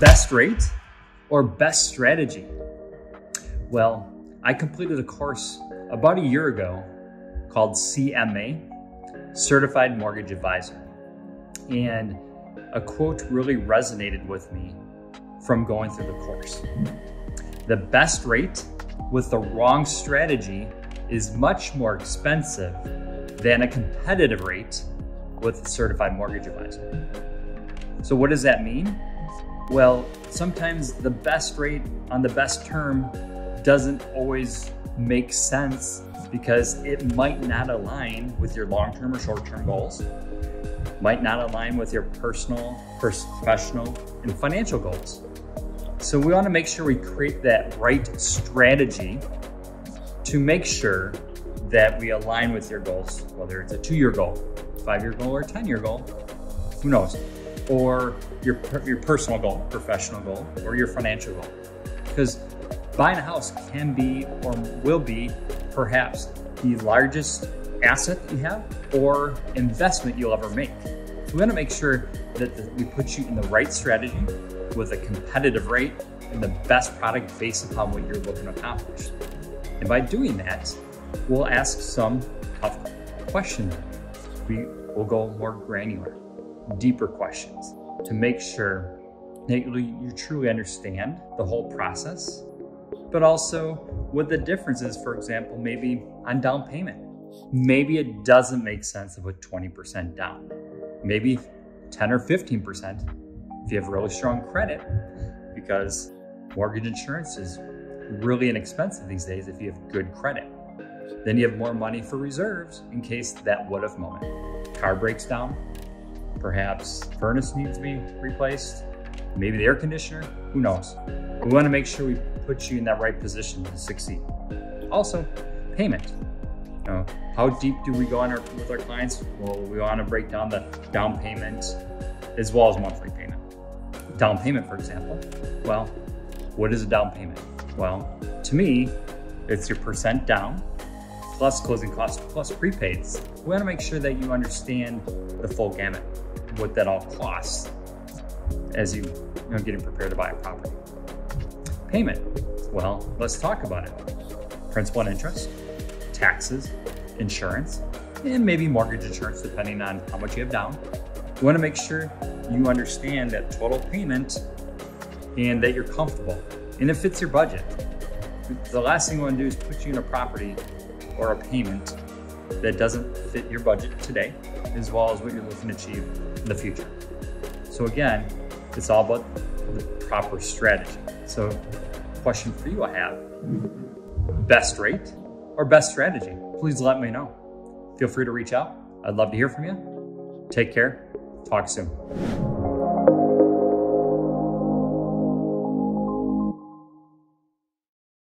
Best rate or best strategy? Well, I completed a course about a year ago called CMA, Certified Mortgage Advisor. And a quote really resonated with me from going through the course. The best rate with the wrong strategy is much more expensive than a competitive rate with a certified mortgage advisor. So, what does that mean? Well, sometimes the best rate on the best term doesn't always make sense because it might not align with your long term or short term goals, might not align with your personal, professional, and financial goals. So, we want to make sure we create that right strategy to make sure that we align with your goals, whether it's a two year goal, five year goal, or 10 year goal, who knows? Or your, your personal goal, professional goal, or your financial goal. Because buying a house can be or will be perhaps the largest asset that you have or investment you'll ever make. So we want to make sure that the, we put you in the right strategy with a competitive rate and the best product based upon what you're looking to accomplish. And by doing that, we'll ask some tough questions. We will go more granular, deeper questions to make sure that you truly understand the whole process, but also what the difference is, for example, maybe on down payment. Maybe it doesn't make sense to put 20% down. Maybe 10 or 15% if you have really strong credit, because mortgage insurance is really inexpensive these days if you have good credit. Then you have more money for reserves in case that what if moment. Car breaks down, perhaps furnace needs to be replaced, maybe the air conditioner, who knows. We wanna make sure we put you in that right position to succeed. Also, payment. You know, how deep do we go on our, with our clients? Well, we wanna break down the down payment as well as monthly payment. Down payment, for example. Well, what is a down payment? Well, to me, it's your percent down plus closing costs plus prepaids. We want to make sure that you understand the full gamut, what that all costs as you, you know, getting prepared to buy a property. Payment. Well, let's talk about it. Principal and interest, taxes, insurance, and maybe mortgage insurance, depending on how much you have down. You want to make sure you understand that total payment and that you're comfortable and it fits your budget. The last thing we want to do is put you in a property or a payment that doesn't fit your budget today, as well as what you're looking to achieve in the future. So again, it's all about the proper strategy. So question for you I have, best rate or best strategy? Please let me know. Feel free to reach out. I'd love to hear from you. Take care. Talk soon.